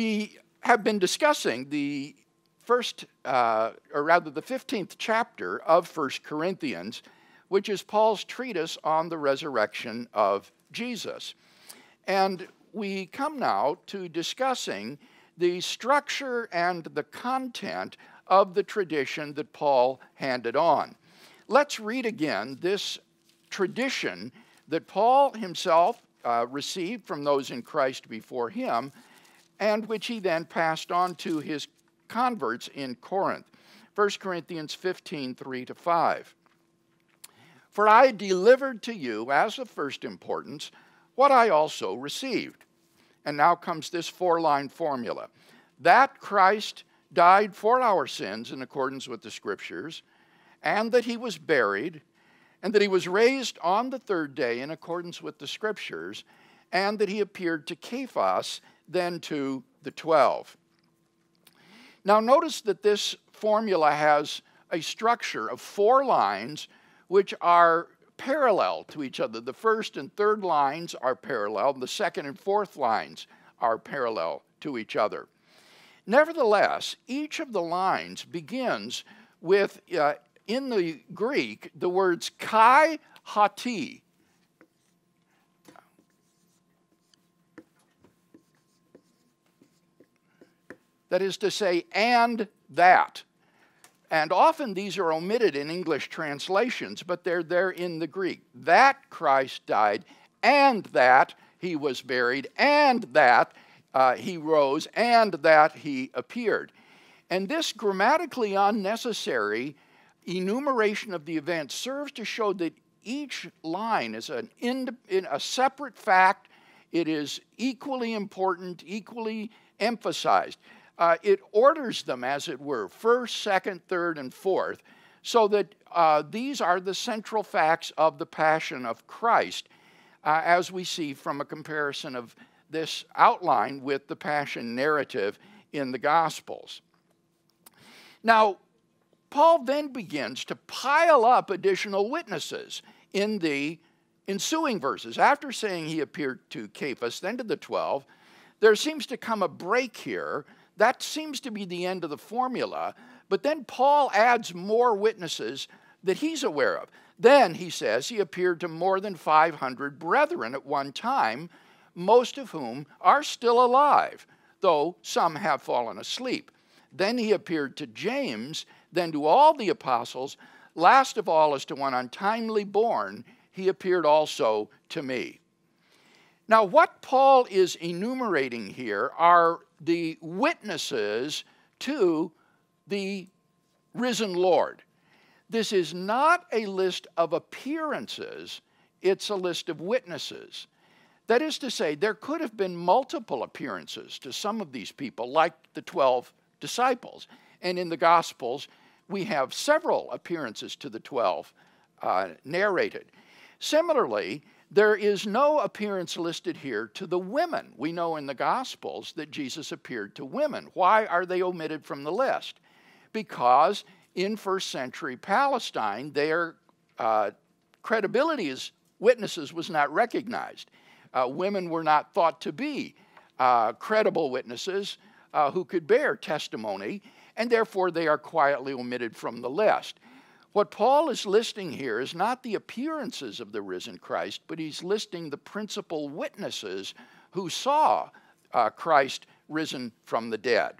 We have been discussing the first, uh, or rather the 15th chapter of First Corinthians, which is Paul's treatise on the resurrection of Jesus. And we come now to discussing the structure and the content of the tradition that Paul handed on. Let's read again this tradition that Paul himself uh, received from those in Christ before him, and which he then passed on to his converts in Corinth. 1 Corinthians 15 3 to 5. For I delivered to you as of first importance what I also received. And now comes this four line formula that Christ died for our sins in accordance with the Scriptures, and that he was buried, and that he was raised on the third day in accordance with the Scriptures, and that he appeared to Cephas, then to the twelve. Now, notice that this formula has a structure of four lines which are parallel to each other. The first and third lines are parallel, the second and fourth lines are parallel to each other. Nevertheless, each of the lines begins with, uh, in the Greek, the words kai hoti. That is to say, and that. And often these are omitted in English translations, but they're there in the Greek. That Christ died, and that he was buried, and that uh, he rose, and that he appeared. And this grammatically unnecessary enumeration of the events serves to show that each line is an in, a separate fact. It is equally important, equally emphasized uh, it orders them, as it were, first, second, third, and fourth, so that uh, these are the central facts of the passion of Christ, uh, as we see from a comparison of this outline with the passion narrative in the Gospels. Now, Paul then begins to pile up additional witnesses in the ensuing verses. After saying he appeared to Cephas, then to the 12, there seems to come a break here that seems to be the end of the formula. But then Paul adds more witnesses that he's aware of. Then, he says, he appeared to more than 500 brethren at one time, most of whom are still alive, though some have fallen asleep. Then he appeared to James, then to all the apostles. Last of all, as to one untimely born, he appeared also to me. Now, what Paul is enumerating here are the witnesses to the risen Lord. This is not a list of appearances, it's a list of witnesses. That is to say, there could have been multiple appearances to some of these people, like the 12 disciples. And in the Gospels, we have several appearances to the 12 uh, narrated. Similarly, there is no appearance listed here to the women. We know in the Gospels that Jesus appeared to women. Why are they omitted from the list? Because in first century Palestine, their uh, credibility as witnesses was not recognized. Uh, women were not thought to be uh, credible witnesses uh, who could bear testimony, and therefore they are quietly omitted from the list. What Paul is listing here is not the appearances of the risen Christ, but he's listing the principal witnesses who saw uh, Christ risen from the dead.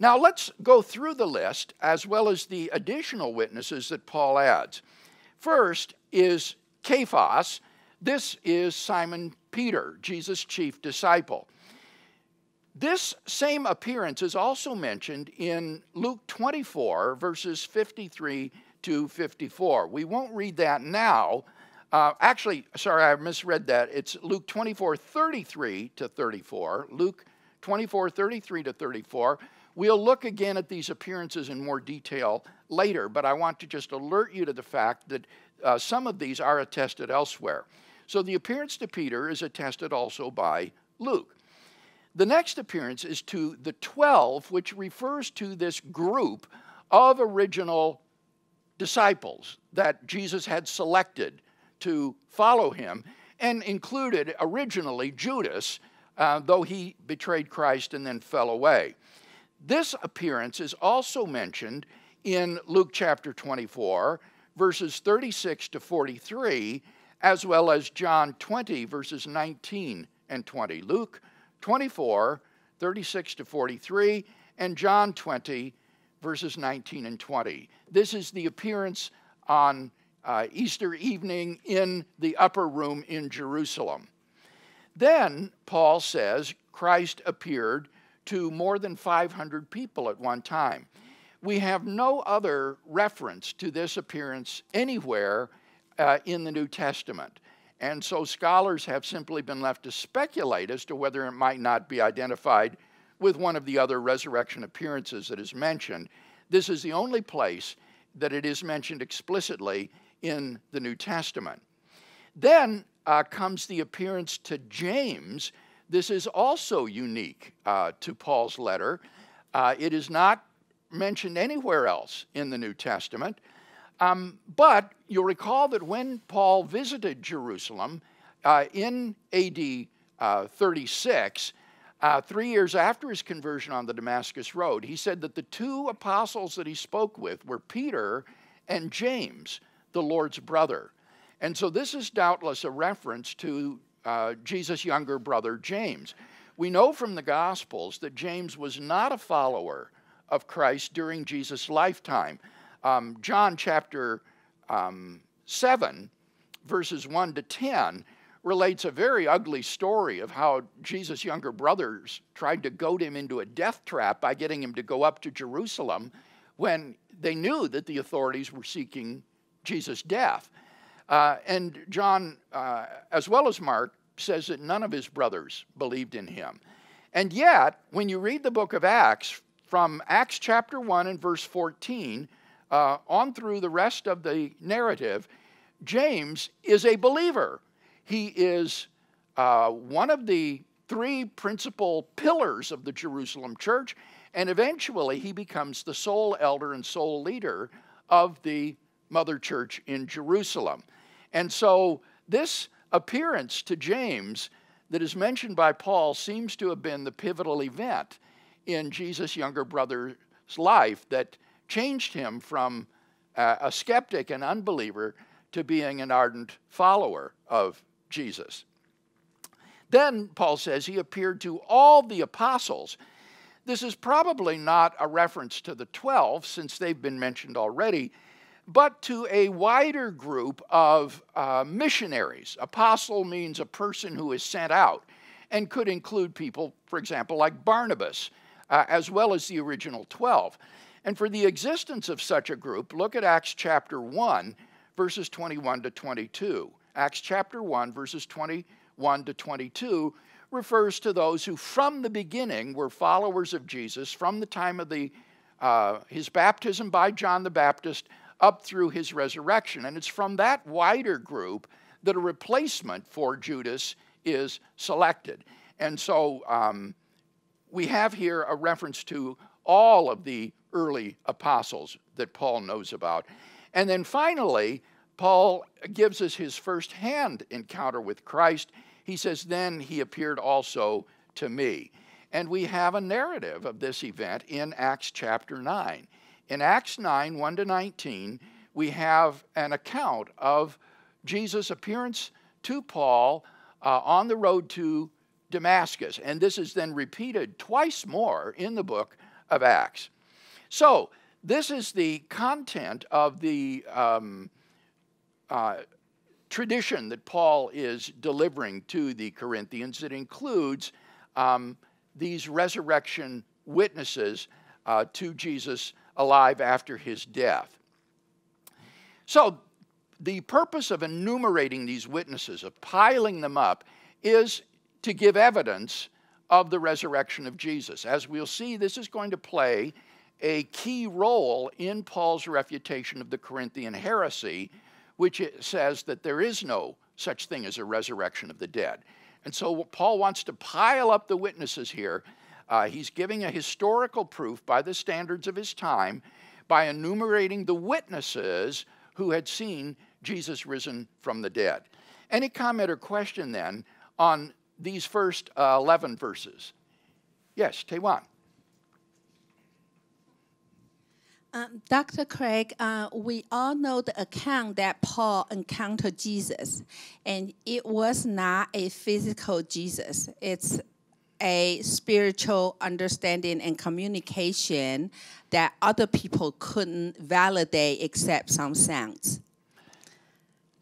Now let's go through the list as well as the additional witnesses that Paul adds. First is Cephas. This is Simon Peter, Jesus' chief disciple. This same appearance is also mentioned in Luke 24, verses 53 to 54. We won't read that now. Uh, actually, sorry, I misread that. It's Luke 24, 33 to 34. Luke 24, 33 to 34. We'll look again at these appearances in more detail later, but I want to just alert you to the fact that uh, some of these are attested elsewhere. So the appearance to Peter is attested also by Luke. The next appearance is to the 12, which refers to this group of original disciples that Jesus had selected to follow him and included originally Judas, uh, though he betrayed Christ and then fell away. This appearance is also mentioned in Luke chapter 24, verses 36 to 43, as well as John 20, verses 19 and 20. Luke 24, 36 to 43, and John 20, verses 19 and 20. This is the appearance on uh, Easter evening in the upper room in Jerusalem. Then Paul says Christ appeared to more than 500 people at one time. We have no other reference to this appearance anywhere uh, in the New Testament. And so scholars have simply been left to speculate as to whether it might not be identified with one of the other resurrection appearances that is mentioned. This is the only place that it is mentioned explicitly in the New Testament. Then uh, comes the appearance to James. This is also unique uh, to Paul's letter. Uh, it is not mentioned anywhere else in the New Testament. Um, but you'll recall that when Paul visited Jerusalem uh, in AD uh, 36, uh, three years after his conversion on the Damascus Road, he said that the two apostles that he spoke with were Peter and James, the Lord's brother. And so this is doubtless a reference to uh, Jesus' younger brother, James. We know from the Gospels that James was not a follower of Christ during Jesus' lifetime. Um, John chapter um, 7, verses 1 to 10, relates a very ugly story of how Jesus' younger brothers tried to goad him into a death trap by getting him to go up to Jerusalem when they knew that the authorities were seeking Jesus' death. Uh, and John, uh, as well as Mark, says that none of his brothers believed in him. And yet, when you read the book of Acts, from Acts chapter 1 and verse 14 uh, on through the rest of the narrative, James is a believer. He is uh, one of the three principal pillars of the Jerusalem church, and eventually he becomes the sole elder and sole leader of the mother church in Jerusalem. And so this appearance to James that is mentioned by Paul seems to have been the pivotal event in Jesus' younger brother's life that changed him from a skeptic and unbeliever to being an ardent follower of Jesus. Then Paul says he appeared to all the apostles. This is probably not a reference to the 12, since they've been mentioned already, but to a wider group of uh, missionaries. Apostle means a person who is sent out and could include people, for example, like Barnabas uh, as well as the original 12. And for the existence of such a group, look at Acts chapter 1, verses 21 to 22. Acts chapter 1, verses 21 to 22 refers to those who from the beginning were followers of Jesus from the time of the, uh, his baptism by John the Baptist up through his resurrection. And it's from that wider group that a replacement for Judas is selected. And so um, we have here a reference to all of the early apostles that Paul knows about. And then finally, Paul gives us his first-hand encounter with Christ. He says, Then he appeared also to me. And we have a narrative of this event in Acts chapter 9. In Acts 9, 1 to 19, we have an account of Jesus' appearance to Paul uh, on the road to Damascus. And this is then repeated twice more in the book of Acts. So, this is the content of the um, uh, tradition that Paul is delivering to the Corinthians. It includes um, these resurrection witnesses uh, to Jesus alive after his death. So, the purpose of enumerating these witnesses, of piling them up, is to give evidence of the resurrection of Jesus. As we'll see, this is going to play a key role in Paul's refutation of the Corinthian heresy, which says that there is no such thing as a resurrection of the dead. And so Paul wants to pile up the witnesses here. Uh, he's giving a historical proof by the standards of his time by enumerating the witnesses who had seen Jesus risen from the dead. Any comment or question then on these first uh, 11 verses. Yes, Taiwan. Um, Dr. Craig, uh, we all know the account that Paul encountered Jesus, and it was not a physical Jesus. It's a spiritual understanding and communication that other people couldn't validate except some sounds.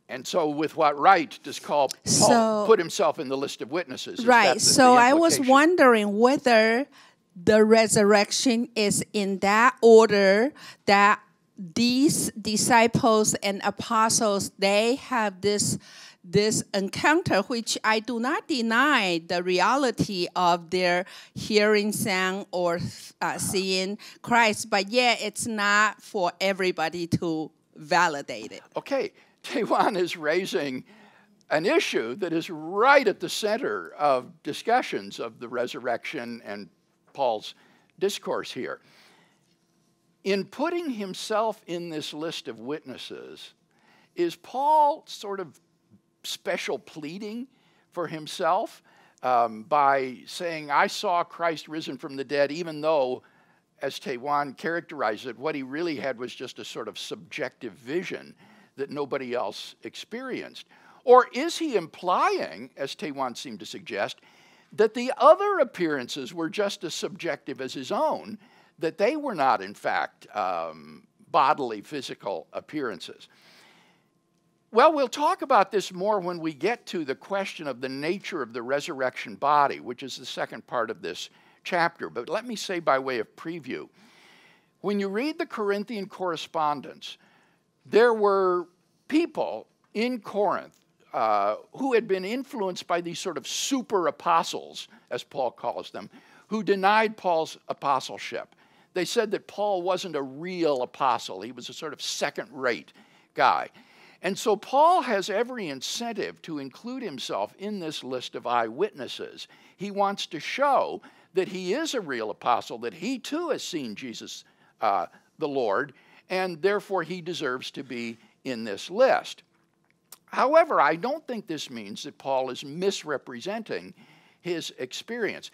And so, with what right does Paul, So- put himself in the list of witnesses? Is Right. so I was wondering whether the resurrection is in that order that these disciples and apostles they have this this encounter which I do not deny the reality of their hearing sound or uh, seeing Christ but yeah it's not for everybody to validate it. Okay, Taiwan is raising an issue that is right at the center of discussions of the resurrection and Paul's discourse here. In putting himself in this list of witnesses, is Paul sort of special pleading for himself um, by saying, I saw Christ risen from the dead, even though, as Taiwan characterized it, what he really had was just a sort of subjective vision that nobody else experienced? Or is he implying, as Taiwan seemed to suggest, that the other appearances were just as subjective as his own, that they were not, in fact, um, bodily, physical appearances? Well, we'll talk about this more when we get to the question of the nature of the resurrection body, which is the second part of this chapter. But let me say, by way of preview, when you read the Corinthian correspondence, there were people in Corinth uh, who had been influenced by these sort of super apostles, as Paul calls them, who denied Paul's apostleship. They said that Paul wasn't a real apostle, he was a sort of second rate guy. And so Paul has every incentive to include himself in this list of eyewitnesses. He wants to show that he is a real apostle, that he too has seen Jesus uh, the Lord, and therefore he deserves to be in this list. However, I don't think this means that Paul is misrepresenting his experience.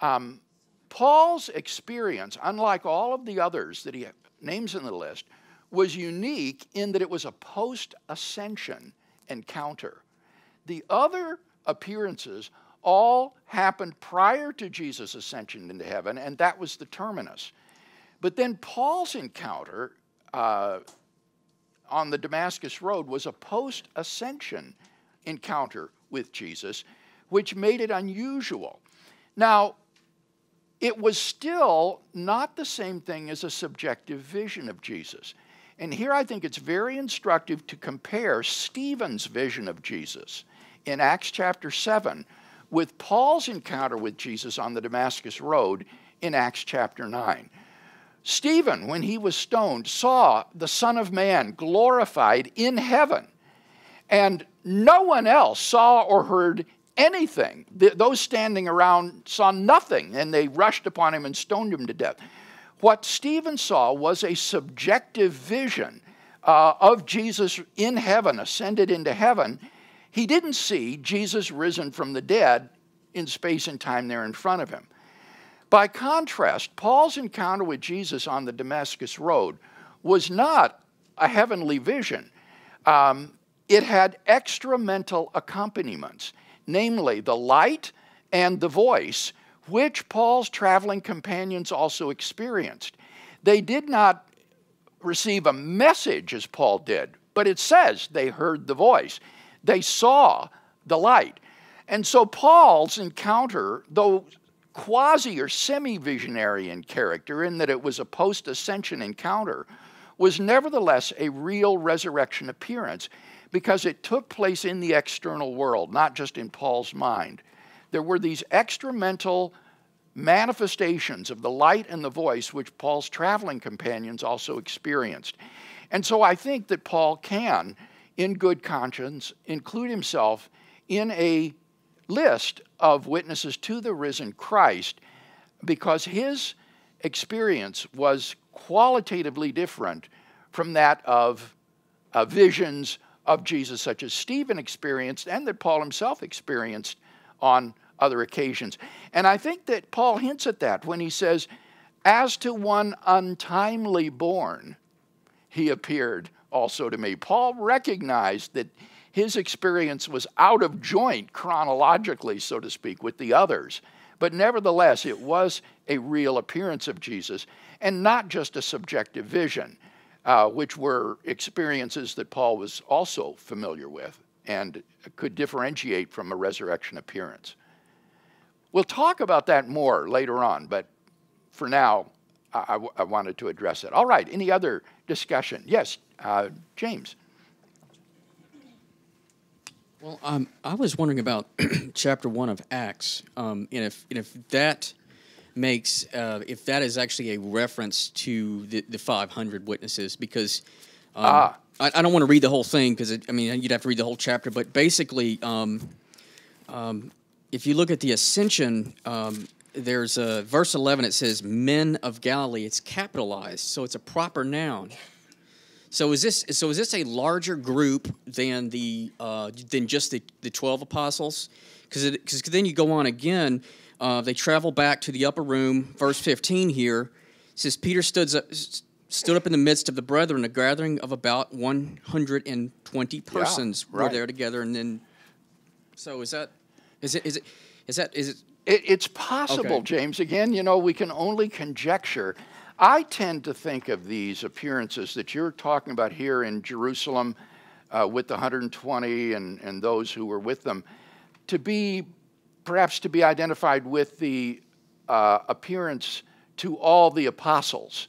Um, Paul's experience, unlike all of the others that he names in the list, was unique in that it was a post ascension encounter. The other appearances all happened prior to Jesus' ascension into heaven, and that was the terminus. But then Paul's encounter uh, on the Damascus Road was a post ascension encounter with Jesus, which made it unusual. Now, it was still not the same thing as a subjective vision of Jesus. And here I think it's very instructive to compare Stephen's vision of Jesus in Acts chapter 7 with Paul's encounter with Jesus on the Damascus Road in Acts chapter 9. Stephen, when he was stoned, saw the Son of Man glorified in heaven, and no one else saw or heard anything. Th- those standing around saw nothing, and they rushed upon him and stoned him to death. What Stephen saw was a subjective vision uh, of Jesus in heaven, ascended into heaven. He didn't see Jesus risen from the dead in space and time there in front of him. By contrast, Paul's encounter with Jesus on the Damascus Road was not a heavenly vision. Um, it had extra mental accompaniments, namely the light and the voice, which Paul's traveling companions also experienced. They did not receive a message as Paul did, but it says they heard the voice. They saw the light. And so Paul's encounter, though quasi or semi visionary in character, in that it was a post ascension encounter, was nevertheless a real resurrection appearance because it took place in the external world, not just in Paul's mind. There were these extra mental manifestations of the light and the voice which Paul's traveling companions also experienced. And so I think that Paul can, in good conscience, include himself in a list of witnesses to the risen Christ because his experience was qualitatively different from that of uh, visions of Jesus, such as Stephen experienced and that Paul himself experienced on other occasions. And I think that Paul hints at that when he says, As to one untimely born, he appeared also to me. Paul recognized that his experience was out of joint chronologically, so to speak, with the others. But nevertheless, it was a real appearance of Jesus and not just a subjective vision, uh, which were experiences that Paul was also familiar with and could differentiate from a resurrection appearance. We'll talk about that more later on, but for now, I, I wanted to address it. All right, any other discussion? Yes, uh, James. Well, um, I was wondering about chapter one of Acts, um, and if and if that makes uh, if that is actually a reference to the, the 500 witnesses, because um, ah. I, I, don't want to read the whole thing because I mean you'd have to read the whole chapter, but basically, um, um, if you look at the ascension, um, there's a verse 11. It says "Men of Galilee." It's capitalized, so it's a proper noun. So is this so is this a larger group than the uh, than just the, the twelve apostles? Because because then you go on again. Uh, they travel back to the upper room. Verse fifteen here says Peter stood up, stood up in the midst of the brethren, a gathering of about one hundred and twenty persons yeah, right. were there together, and then. So is that is it is it is that is it? it it's possible, okay. James. Again, you know, we can only conjecture. I tend to think of these appearances that you're talking about here in Jerusalem uh, with the 120 and, and those who were with them to be perhaps to be identified with the uh, appearance to all the apostles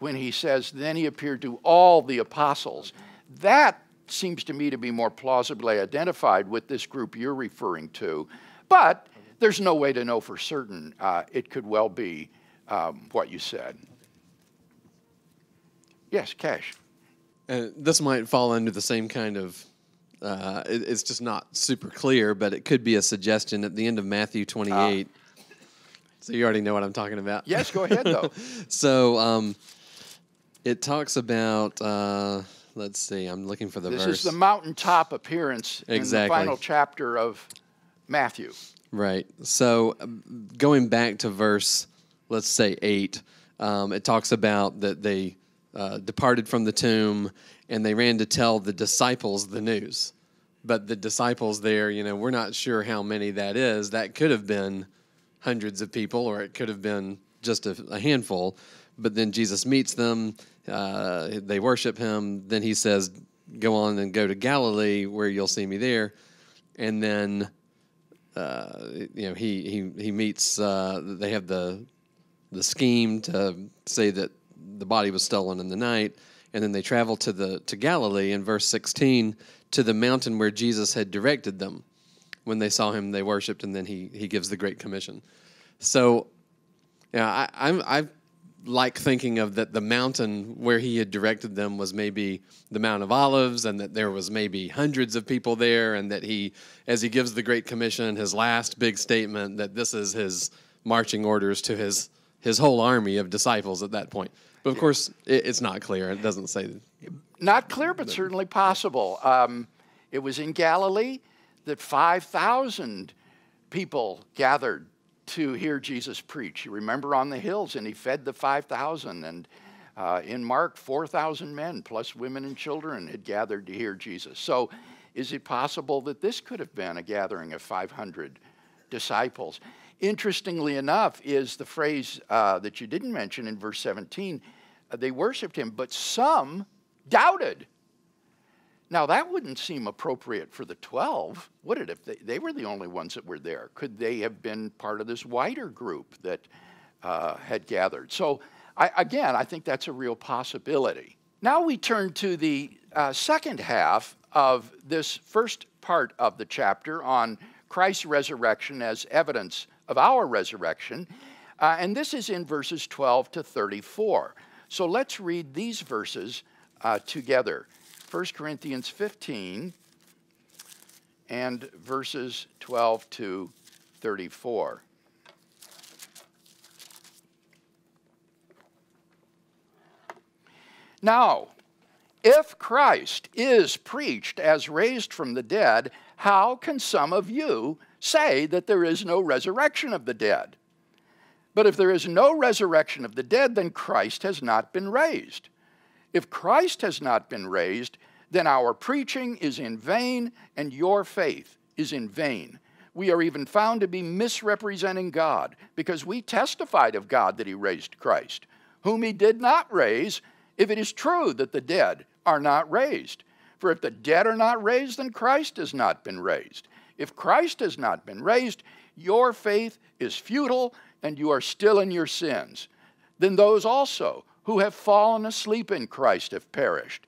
when he says, Then he appeared to all the apostles. That seems to me to be more plausibly identified with this group you're referring to. But there's no way to know for certain. Uh, it could well be um, what you said. Yes, Cash. Uh, this might fall under the same kind of. Uh, it, it's just not super clear, but it could be a suggestion at the end of Matthew 28. Uh, so you already know what I'm talking about. Yes, go ahead though. so um, it talks about. Uh, let's see. I'm looking for the this verse. This is the mountaintop appearance exactly. in the final chapter of Matthew. Right. So um, going back to verse, let's say eight, um, it talks about that they uh, departed from the tomb and they ran to tell the disciples the news. But the disciples there, you know, we're not sure how many that is. That could have been hundreds of people, or it could have been just a, a handful. But then Jesus meets them, uh, they worship him. Then he says, Go on and go to Galilee, where you'll see me there. And then, uh, you know, he, he, he meets, uh, they have the, the scheme to say that the body was stolen in the night. And then they travel to the to Galilee in verse 16 to the mountain where Jesus had directed them. When they saw him, they worshipped, and then he he gives the Great Commission. So, yeah, I, I'm I like thinking of that the mountain where he had directed them was maybe the Mount of Olives, and that there was maybe hundreds of people there, and that he, as he gives the Great Commission, his last big statement, that this is his marching orders to his his whole army of disciples at that point. But of course, it, it's not clear. It doesn't say. Not clear, but certainly possible. Um, it was in Galilee that 5,000 people gathered to hear Jesus preach. You remember on the hills, and he fed the 5,000. And uh, in Mark, 4,000 men, plus women and children, had gathered to hear Jesus. So, is it possible that this could have been a gathering of 500 disciples? Interestingly enough, is the phrase uh, that you didn't mention in verse 17 uh, they worshiped him, but some doubted. Now, that wouldn't seem appropriate for the 12, would it? If they, they were the only ones that were there, could they have been part of this wider group that uh, had gathered? So, I, again, I think that's a real possibility. Now we turn to the uh, second half of this first part of the chapter on Christ's resurrection as evidence of our resurrection. Uh, and this is in verses 12 to 34. So let's read these verses uh, together 1 Corinthians 15 and verses 12 to 34. Now, if Christ is preached as raised from the dead, how can some of you say that there is no resurrection of the dead. But if there is no resurrection of the dead, then Christ has not been raised. If Christ has not been raised, then our preaching is in vain and your faith is in vain. We are even found to be misrepresenting God because we testified of God that He raised Christ, whom He did not raise, if it is true that the dead are not raised. For if the dead are not raised, then Christ has not been raised. If Christ has not been raised, your faith is futile and you are still in your sins. Then those also who have fallen asleep in Christ have perished.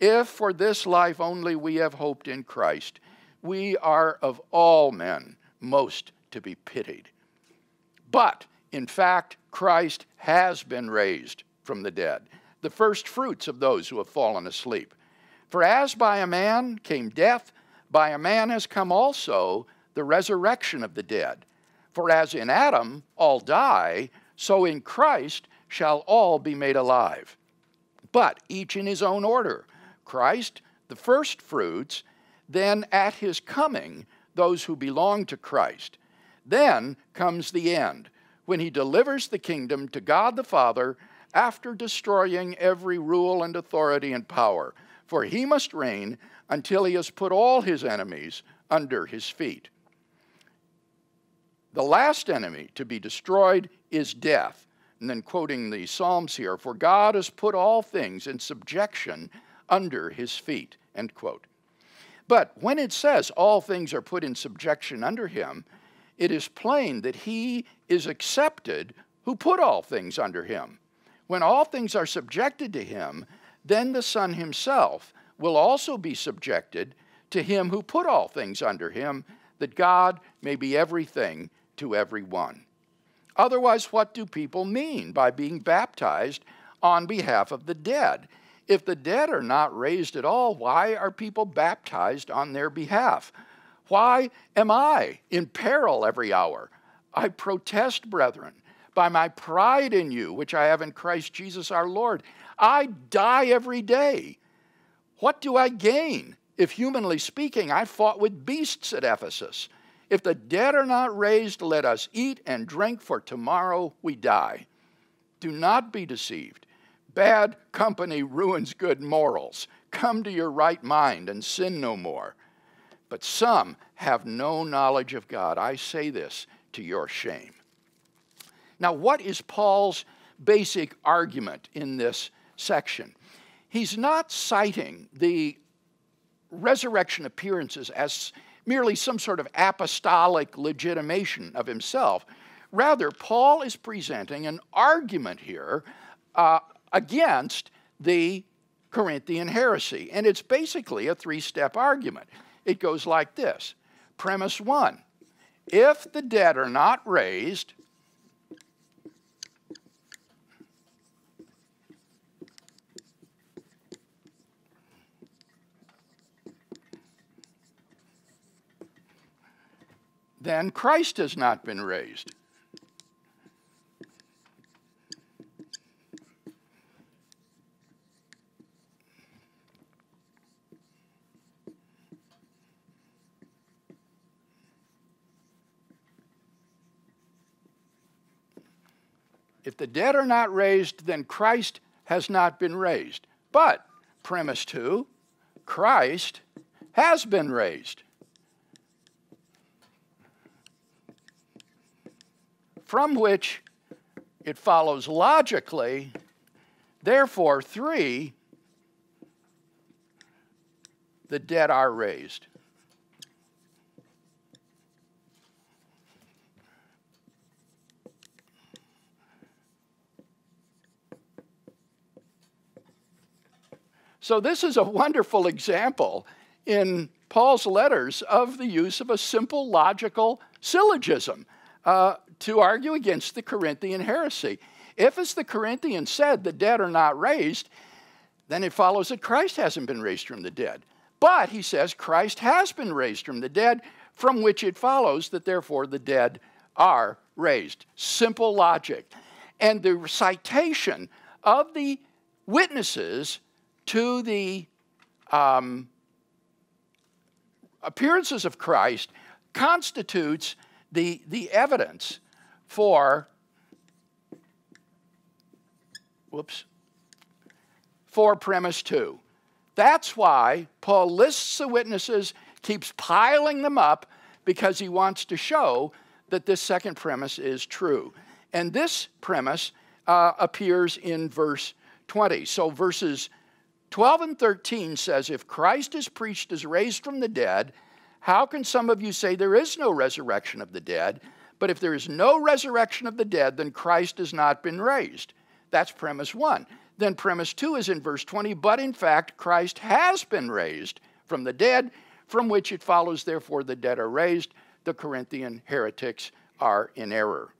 If for this life only we have hoped in Christ, we are of all men most to be pitied. But, in fact, Christ has been raised from the dead, the first fruits of those who have fallen asleep. For as by a man came death, by a man has come also the resurrection of the dead. For as in Adam all die, so in Christ shall all be made alive. But each in his own order Christ, the first fruits, then at his coming, those who belong to Christ. Then comes the end, when he delivers the kingdom to God the Father after destroying every rule and authority and power for he must reign until he has put all his enemies under his feet. The last enemy to be destroyed is death. And then quoting the Psalms here, for God has put all things in subjection under his feet, end quote. But when it says all things are put in subjection under him, it is plain that he is accepted who put all things under him. When all things are subjected to him, then the Son himself will also be subjected to him who put all things under him, that God may be everything to everyone. Otherwise, what do people mean by being baptized on behalf of the dead? If the dead are not raised at all, why are people baptized on their behalf? Why am I in peril every hour? I protest, brethren, by my pride in you, which I have in Christ Jesus our Lord. I die every day. What do I gain if, humanly speaking, I fought with beasts at Ephesus? If the dead are not raised, let us eat and drink, for tomorrow we die. Do not be deceived. Bad company ruins good morals. Come to your right mind and sin no more. But some have no knowledge of God. I say this to your shame. Now, what is Paul's basic argument in this section. He's not citing the resurrection appearances as merely some sort of apostolic legitimation of himself. Rather, Paul is presenting an argument here uh, against the Corinthian heresy. And it's basically a three step argument. It goes like this Premise one if the dead are not raised, then Christ has not been raised. If the dead are not raised, then Christ has not been raised. But, premise two, Christ has been raised. From which it follows logically, therefore, three, the dead are raised. So, this is a wonderful example in Paul's letters of the use of a simple logical syllogism. Uh, to argue against the Corinthian heresy. If, as the Corinthians said, the dead are not raised, then it follows that Christ hasn't been raised from the dead. But he says Christ has been raised from the dead, from which it follows that therefore the dead are raised. Simple logic. And the citation of the witnesses to the um, appearances of Christ constitutes the, the evidence for, whoops, for premise two. That's why Paul lists the witnesses, keeps piling them up, because he wants to show that this second premise is true. And this premise uh, appears in verse 20. So verses 12 and 13 says, If Christ is preached as raised from the dead, how can some of you say there is no resurrection of the dead? But if there is no resurrection of the dead, then Christ has not been raised. That's premise one. Then premise two is in verse 20, but in fact, Christ has been raised from the dead, from which it follows, therefore, the dead are raised. The Corinthian heretics are in error.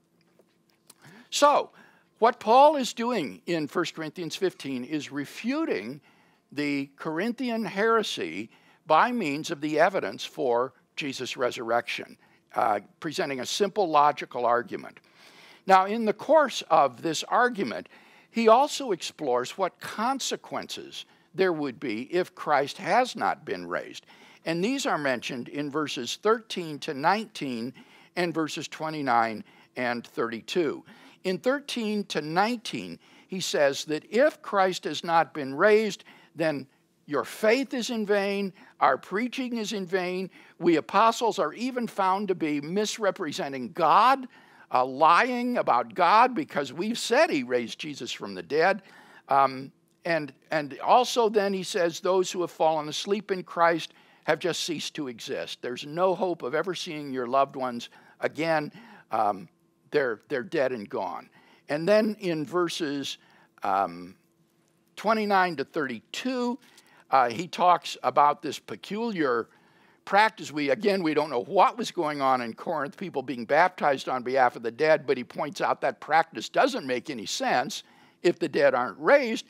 So, what Paul is doing in 1 Corinthians 15 is refuting the Corinthian heresy by means of the evidence for Jesus' resurrection, uh, presenting a simple logical argument. Now, in the course of this argument, he also explores what consequences there would be if Christ has not been raised. And these are mentioned in verses 13 to 19 and verses 29 and 32. In 13 to 19, he says that if Christ has not been raised, then your faith is in vain, our preaching is in vain. We apostles are even found to be misrepresenting God, uh, lying about God because we've said he raised Jesus from the dead. Um, and, and also, then he says, those who have fallen asleep in Christ have just ceased to exist. There's no hope of ever seeing your loved ones again. Um, they're, they're dead and gone. And then in verses um, 29 to 32, uh, he talks about this peculiar practice. We, again, we don't know what was going on in Corinth, people being baptized on behalf of the dead, but he points out that practice doesn't make any sense if the dead aren't raised.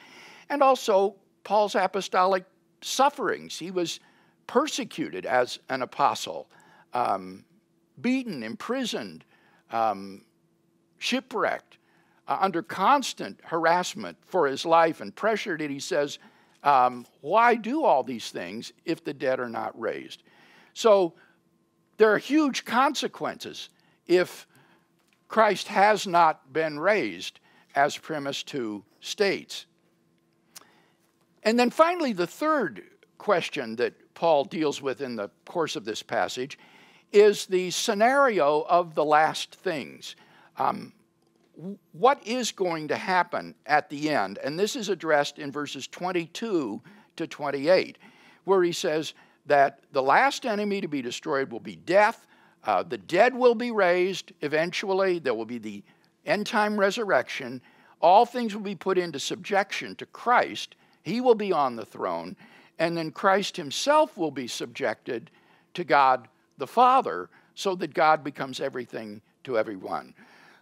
And also, Paul's apostolic sufferings. He was persecuted as an apostle, um, beaten, imprisoned, um, shipwrecked, uh, under constant harassment for his life and pressured it. He says, um, Why do all these things if the dead are not raised? So there are huge consequences if Christ has not been raised, as premise 2 states. And then finally, the third question that Paul deals with in the course of this passage is the scenario of the last things. Um, what is going to happen at the end? And this is addressed in verses 22 to 28, where he says that the last enemy to be destroyed will be death. Uh, the dead will be raised eventually. There will be the end time resurrection. All things will be put into subjection to Christ. He will be on the throne. And then Christ himself will be subjected to God the Father so that God becomes everything to everyone.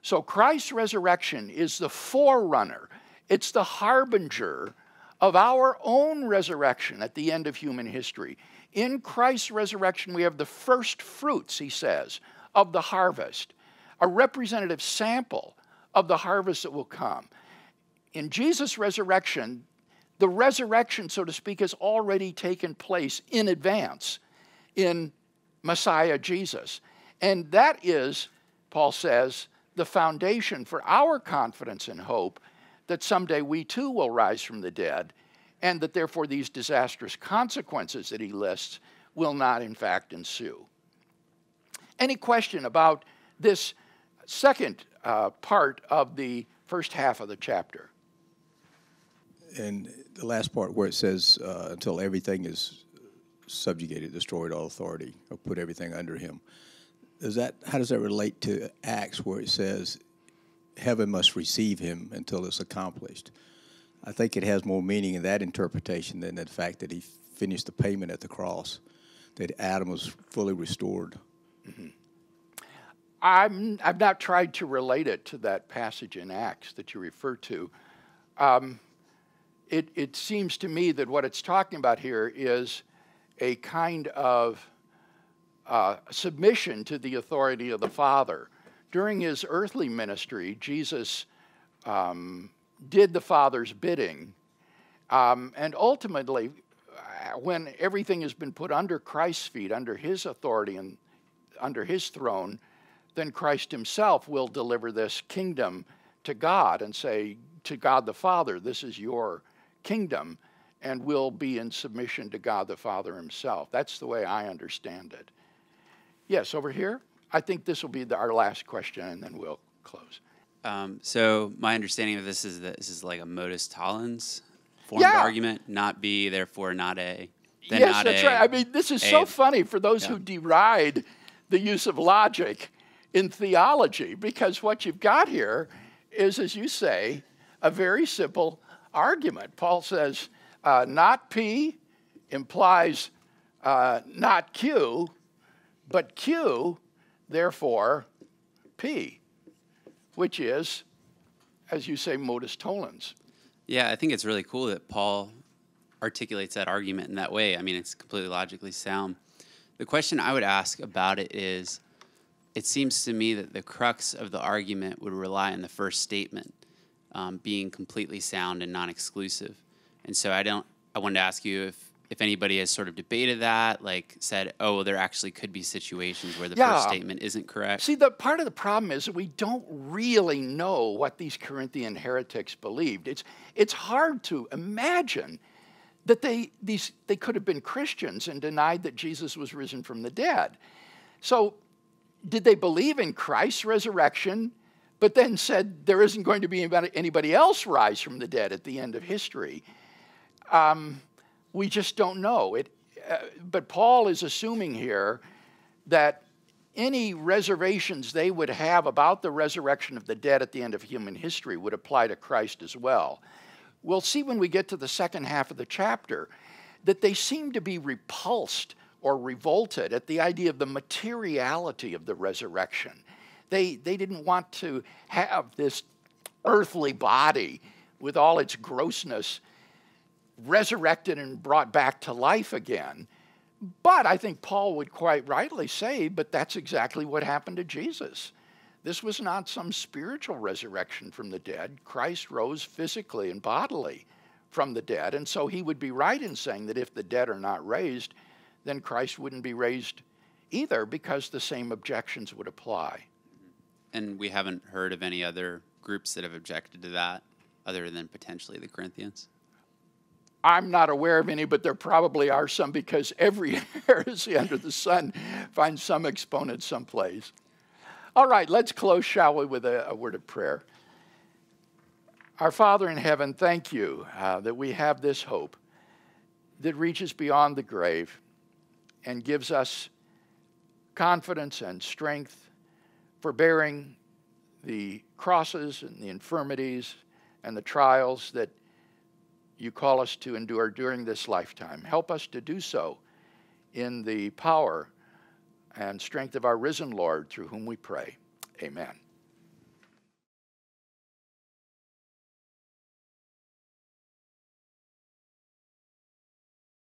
So Christ's resurrection is the forerunner, it's the harbinger of our own resurrection at the end of human history. In Christ's resurrection, we have the first fruits, he says, of the harvest, a representative sample of the harvest that will come. In Jesus' resurrection, the resurrection, so to speak, has already taken place in advance in Messiah Jesus. And that is, Paul says, the foundation for our confidence and hope that someday we too will rise from the dead, and that therefore these disastrous consequences that he lists will not, in fact, ensue. Any question about this second uh, part of the first half of the chapter? And the last part where it says, uh, until everything is subjugated, destroyed all authority, or put everything under him does that how does that relate to Acts where it says heaven must receive him until it's accomplished? I think it has more meaning in that interpretation than the fact that he finished the payment at the cross, that Adam was fully restored. Mm-hmm. I'm, I've not tried to relate it to that passage in Acts that you refer to. Um, it, it seems to me that what it's talking about here is a kind of uh, submission to the authority of the Father. During his earthly ministry, Jesus um, did the Father's bidding. Um, and ultimately, when everything has been put under Christ's feet, under his authority and under his throne, then Christ himself will deliver this kingdom to God and say to God the Father, This is your kingdom, and will be in submission to God the Father himself. That's the way I understand it. Yes, over here. I think this will be the, our last question, and then we'll close. Um, so my understanding of this is that this is like a modus tollens form Yeah. of argument, not B, therefore not A. Then yes, not that's A, right. I mean, this is so funny for those who deride the use of logic in theology, because what you've got here is, as you say, a very simple argument. Paul says, uh, not P implies uh, not Q, but Q, therefore, P, which is, as you say, modus tollens. Yeah, I think it's really cool that Paul articulates that argument in that way. I mean, it's completely logically sound. The question I would ask about it is it seems to me that the crux of the argument would rely on the first statement um, being completely sound and non exclusive. And so I don't, I wanted to ask you if, if anybody has sort of debated that, like said, oh, well, there actually could be situations where the Yeah. first statement isn't correct. See, the part of the problem is that we don't really know what these Corinthian heretics believed. It's it's hard to imagine that they these they could have been Christians and denied that Jesus was risen from the dead. So, did they believe in Christ's resurrection, but then said there isn't going to be anybody, anybody else rise from the dead at the end of history? Um, we just don't know. It, uh, but Paul is assuming here that any reservations they would have about the resurrection of the dead at the end of human history would apply to Christ as well. We'll see when we get to the second half of the chapter that they seem to be repulsed or revolted at the idea of the materiality of the resurrection. They, they didn't want to have this earthly body with all its grossness resurrected and brought back to life again. But I think Paul would quite rightly say, but that's exactly what happened to Jesus. This was not some spiritual resurrection from the dead. Christ rose physically and bodily from the dead. And so he would be right in saying that if the dead are not raised, then Christ wouldn't be raised either because the same objections would apply. and we haven't heard of any other groups that have objected to that other than potentially the Corinthians. I'm not aware of any, but there probably are some because every heresy under the sun finds some exponent someplace. All right, let's close, shall we, with a, a word of prayer. Our Father in heaven, thank you uh, that we have this hope that reaches beyond the grave and gives us confidence and strength for bearing the crosses and the infirmities and the trials that you call us to endure during this lifetime. Help us to do so in the power and strength of our risen Lord, through whom we pray. Amen.